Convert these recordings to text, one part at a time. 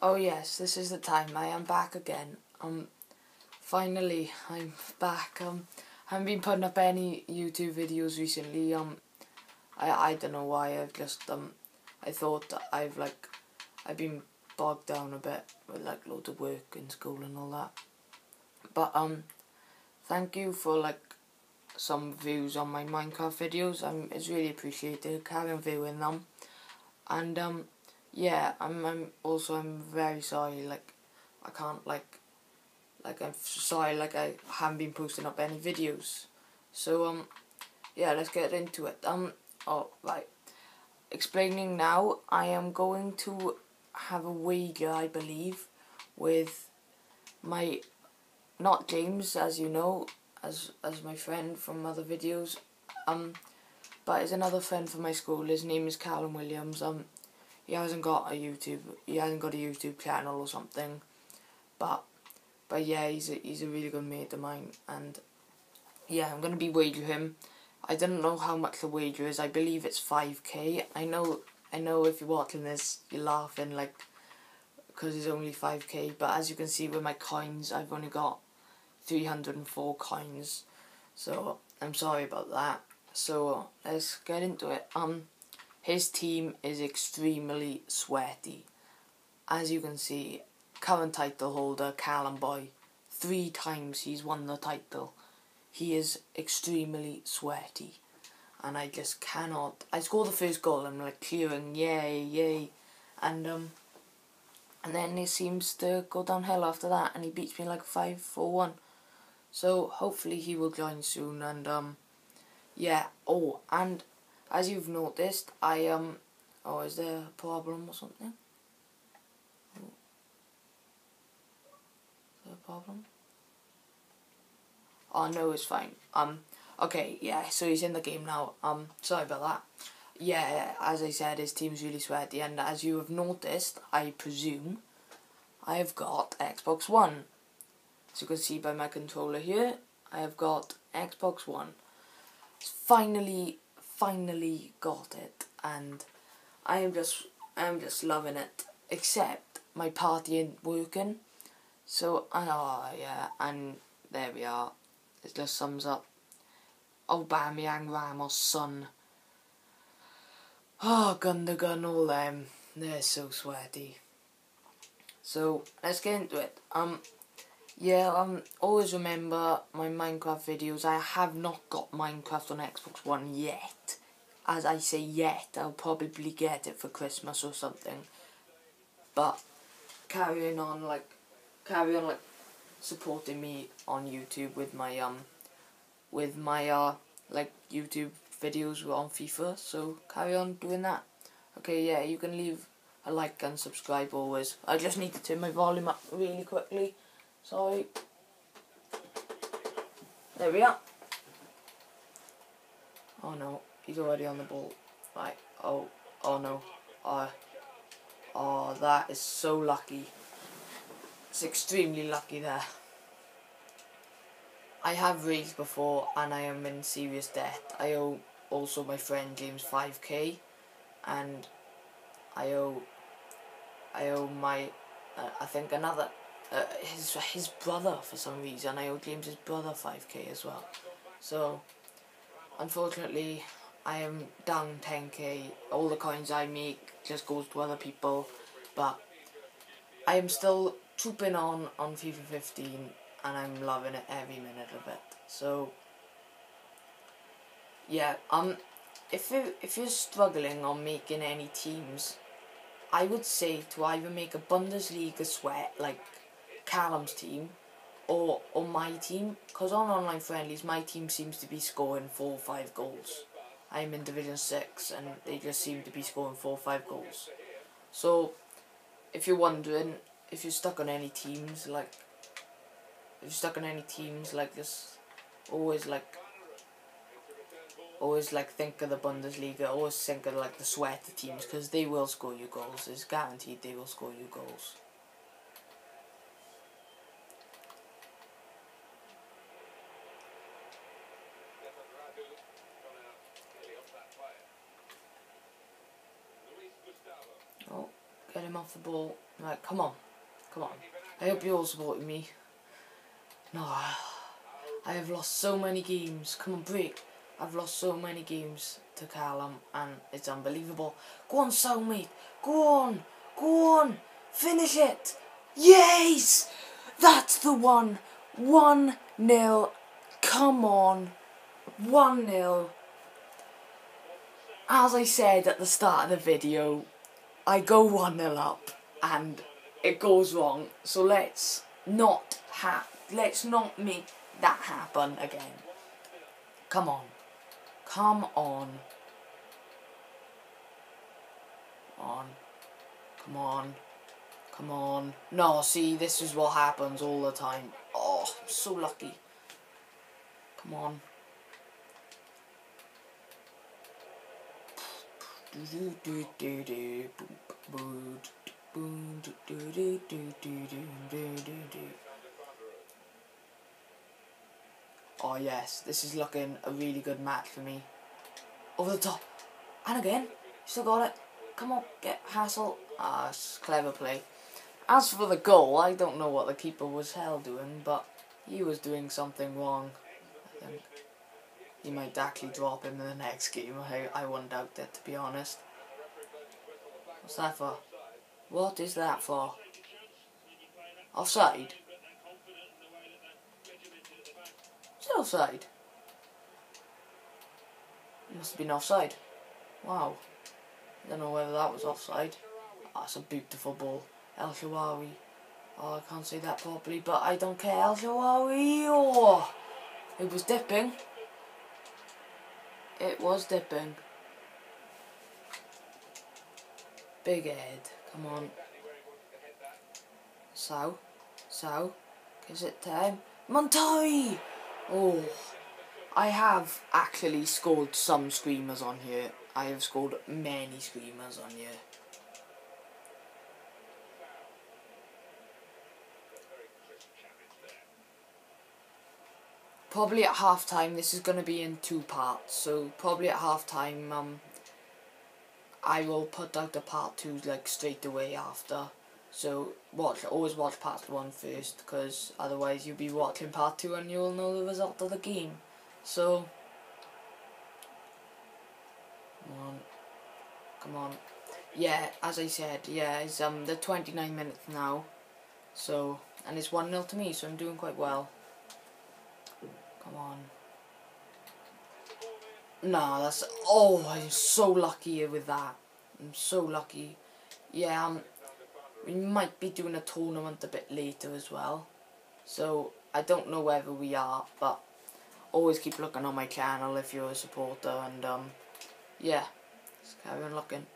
Oh yes, this is the time. I am back again. Um, finally, I'm back. Um, I haven't been putting up any YouTube videos recently. Um, I I don't know why. I've just um, I thought I've like, I've been bogged down a bit with like loads of work in school and all that. But um, thank you for like some views on my Minecraft videos. Um, it's really appreciated. Carry viewing them, and um yeah, I'm, I'm also, I'm very sorry, like, I can't, like, like, I'm sorry, like, I haven't been posting up any videos. So, um, yeah, let's get into it. Um, oh, right. Explaining now, I am going to have a wager, I believe, with my, not James, as you know, as, as my friend from other videos, um, but is another friend from my school. His name is Callum Williams. Um, he hasn't got a YouTube he hasn't got a YouTube channel or something. But but yeah he's a, he's a really good mate of mine and yeah I'm gonna be wagering him. I don't know how much the wager is. I believe it's 5k I know I know if you're watching this you're laughing like because it's only 5k but as you can see with my coins I've only got 304 coins. So I'm sorry about that. So let's get into it. Um his team is extremely sweaty. As you can see, current title holder Callum Boy, three times he's won the title. He is extremely sweaty. And I just cannot. I score the first goal, I'm like cheering, yay, yay. And um, and then it seems to go downhill after that, and he beats me like 5 4 1. So hopefully he will join soon, and um, yeah. Oh, and as you've noticed, I um, oh, is there a problem or something? Oh. Is there a problem? Oh no, it's fine. Um, okay, yeah. So he's in the game now. Um, sorry about that. Yeah, as I said, his team's really sweaty, and as you have noticed, I presume, I have got Xbox One. As you can see by my controller here, I have got Xbox One. It's finally finally got it and I am just I'm just loving it. Except my party ain't working. So oh yeah, and there we are. It just sums up Aubameyang Ramos son. Oh Gundogan all them. They're so sweaty. So let's get into it. Um yeah, um, always remember my Minecraft videos. I have not got Minecraft on Xbox One yet. As I say yet, I'll probably get it for Christmas or something. But carrying on like, carry on like supporting me on YouTube with my um, with my uh like YouTube videos on FIFA. So carry on doing that. Okay, yeah, you can leave a like and subscribe always. I just need to turn my volume up really quickly. Sorry. There we are. Oh no, he's already on the ball. Right, oh, oh no. Oh, oh, that is so lucky. It's extremely lucky there. I have raised before and I am in serious debt. I owe also my friend James 5k and I owe I owe my uh, I think another uh, his his brother for some reason. I owe James his brother 5k as well. So, unfortunately, I am down 10k. All the coins I make just goes to other people, but I am still trooping on on FIFA 15, and I'm loving it every minute of it. So, yeah, um, if you if you're struggling on making any teams, I would say to either make a Bundesliga sweat like Callum's team or on my team because on online friendlies my team seems to be scoring four or five goals. I'm in Division 6 and they just seem to be scoring four or five goals. So if you're wondering if you're stuck on any teams like if you're stuck on any teams like this always like always like think of the Bundesliga always think of like the sweaty teams because they will score you goals it's guaranteed they will score you goals off the ball. Right, come on. Come on. I hope you're all supporting me. No, I have lost so many games. Come on, break. I've lost so many games to Callum and it's unbelievable. Go on, soulmate. Go on. Go on. Finish it. Yes! That's the one. 1 nil. Come on. 1 nil. As I said at the start of the video, I go 1 nil up and it goes wrong. So let's not have let's not make that happen again. Come on. Come on. On. Come on. Come on. No, see, this is what happens all the time. Oh, I'm so lucky. Come on. Oh yes, this is looking a really good match for me. Over the top. And again. Still got it. Come on, get Hassel. Ah, clever play. As for the goal, I don't know what the keeper was hell doing, but he was doing something wrong. He might actually drop him in the next game. I, I wouldn't doubt it, to be honest. What's that for? What is that for? Offside? Is it offside? It must have been offside. Wow. I don't know whether that was offside. Oh, that's a beautiful ball. El Shaarawy. Oh, I can't say that properly, but I don't care. El Shaarawy. Oh, it was dipping. It was dipping. Big head. Come on. So. So. Is it time? Montoy! Oh, I have actually scored some screamers on here. I have scored many screamers on here. Probably at half time, this is going to be in two parts, so probably at half time, um, I will put out the part two like straight away after. So watch, always watch part one first, because otherwise you'll be watching part two and you'll know the result of the game. So, come on, come on. Yeah, as I said, yeah, it's um the 29 minutes now. So, and it's 1 0 to me, so I'm doing quite well. Come on. No, that's, oh, I'm so lucky with that. I'm so lucky. Yeah, um, we might be doing a tournament a bit later as well. So I don't know whether we are, but always keep looking on my channel if you're a supporter and um yeah, just carry on looking.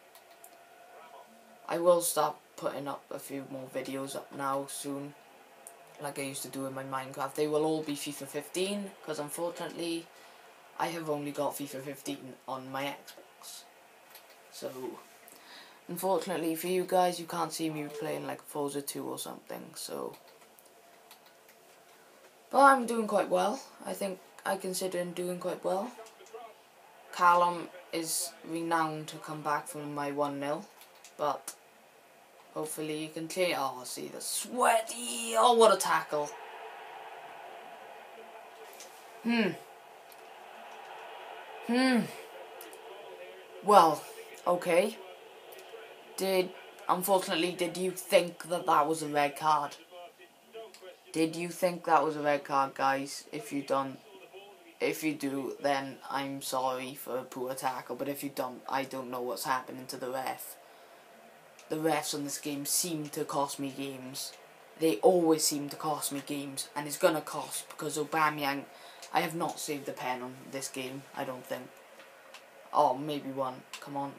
I will start putting up a few more videos up now soon like I used to do in my Minecraft. They will all be FIFA 15 because unfortunately I have only got FIFA 15 on my Xbox. So Unfortunately for you guys, you can't see me playing like Forza 2 or something, so... But I'm doing quite well. I think I consider doing quite well. Callum is renowned to come back from my 1-0, but hopefully you can clear... Oh, see the sweaty... Oh, what a tackle. Hmm. Hmm. Well, okay. Did, unfortunately, did you think that that was a red card? Did you think that was a red card, guys? If you don't, if you do, then I'm sorry for a poor tackle. But if you don't, I don't know what's happening to the ref. The refs on this game seem to cost me games. They always seem to cost me games, and it's gonna cost because Aubameyang. I have not saved the pen on this game. I don't think. Oh, maybe one. Come on.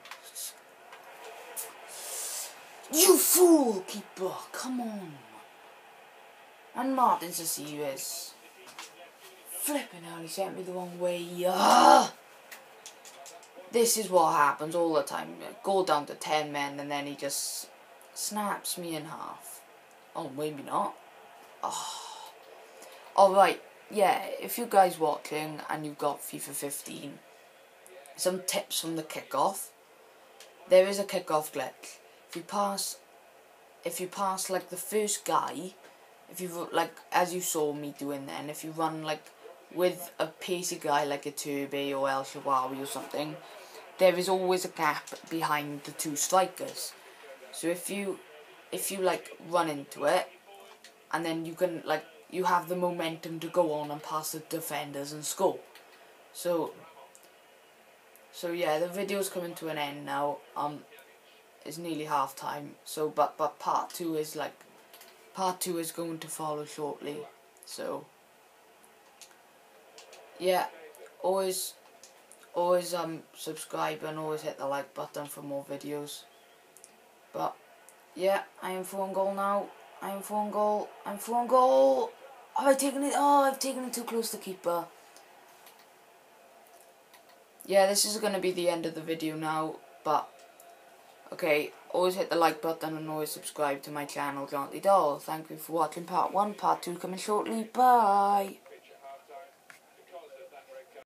You fool, keeper! Come on. And Martin's a serious. Flipping hell, he sent me the wrong way. Ugh. This is what happens all the time. Go down to 10 men and then he just snaps me in half. Oh, maybe not. Ah. Oh. Alright, yeah, if you guys watching and you've got FIFA 15, some tips from the kickoff. There is a kickoff glitch if you pass if you pass like the first guy, if you like as you saw me doing then, if you run like with a pacey guy like a Turby or El Shaarawy or something, there is always a gap behind the two strikers. So if you if you like run into it and then you can like you have the momentum to go on and pass the defenders and score. So so yeah, the video's coming to an end now. Um it's nearly half time. So but but part two is like part two is going to follow shortly. So yeah, always always um subscribe and always hit the like button for more videos. But yeah, I am for one goal now. I am for one goal. I'm for one goal. Have I taken it? Oh, I've taken it too close to keeper. Yeah, this is going to be the end of the video now, but okay, always hit the like button and always subscribe to my channel, Jonty Dorrell. Thank you for watching part 1, part 2 coming shortly, bye!